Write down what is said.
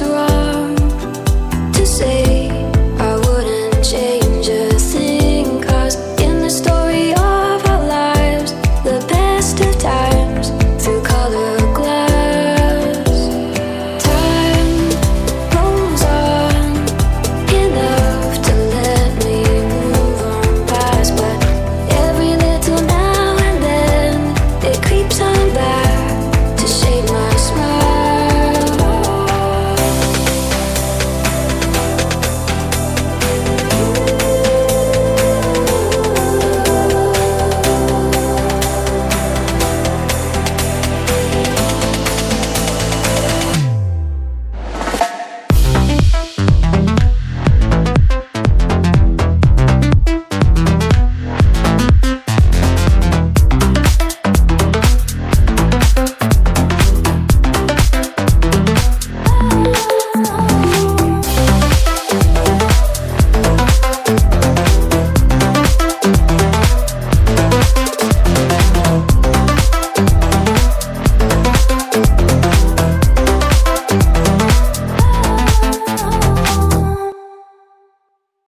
was wrong.